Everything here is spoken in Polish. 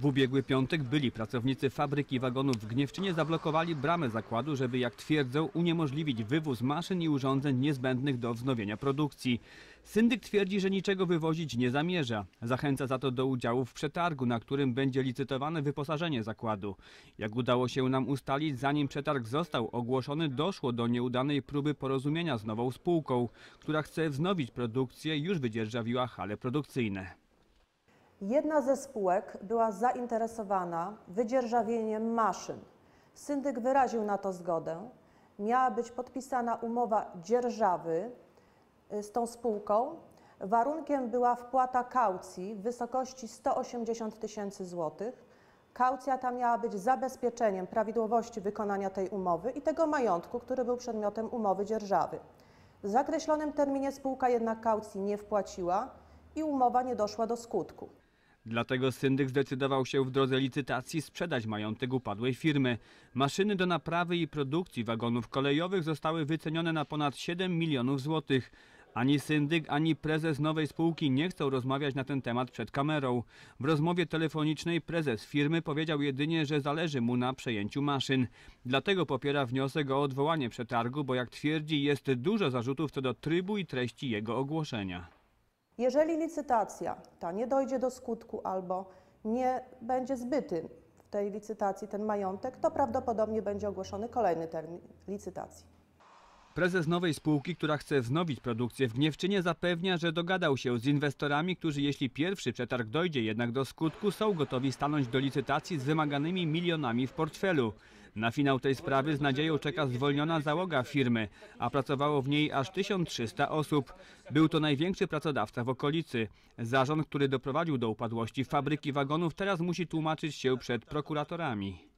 W ubiegły piątek byli pracownicy fabryki wagonów w Gniewczynie zablokowali bramę zakładu, żeby jak twierdzą uniemożliwić wywóz maszyn i urządzeń niezbędnych do wznowienia produkcji. Syndyk twierdzi, że niczego wywozić nie zamierza. Zachęca za to do udziału w przetargu, na którym będzie licytowane wyposażenie zakładu. Jak udało się nam ustalić, zanim przetarg został ogłoszony, doszło do nieudanej próby porozumienia z nową spółką, która chce wznowić produkcję już wydzierżawiła hale produkcyjne. Jedna ze spółek była zainteresowana wydzierżawieniem maszyn. Syndyk wyraził na to zgodę. Miała być podpisana umowa dzierżawy y, z tą spółką. Warunkiem była wpłata kaucji w wysokości 180 tysięcy złotych. Kaucja ta miała być zabezpieczeniem prawidłowości wykonania tej umowy i tego majątku, który był przedmiotem umowy dzierżawy. W zakreślonym terminie spółka jednak kaucji nie wpłaciła i umowa nie doszła do skutku. Dlatego syndyk zdecydował się w drodze licytacji sprzedać majątek upadłej firmy. Maszyny do naprawy i produkcji wagonów kolejowych zostały wycenione na ponad 7 milionów złotych. Ani syndyk, ani prezes nowej spółki nie chcą rozmawiać na ten temat przed kamerą. W rozmowie telefonicznej prezes firmy powiedział jedynie, że zależy mu na przejęciu maszyn. Dlatego popiera wniosek o odwołanie przetargu, bo jak twierdzi jest dużo zarzutów co do trybu i treści jego ogłoszenia. Jeżeli licytacja ta nie dojdzie do skutku albo nie będzie zbyty w tej licytacji ten majątek, to prawdopodobnie będzie ogłoszony kolejny termin licytacji. Prezes nowej spółki, która chce wznowić produkcję w Gniewczynie, zapewnia, że dogadał się z inwestorami, którzy jeśli pierwszy przetarg dojdzie jednak do skutku, są gotowi stanąć do licytacji z wymaganymi milionami w portfelu. Na finał tej sprawy z nadzieją czeka zwolniona załoga firmy, a pracowało w niej aż 1300 osób. Był to największy pracodawca w okolicy. Zarząd, który doprowadził do upadłości fabryki wagonów, teraz musi tłumaczyć się przed prokuratorami.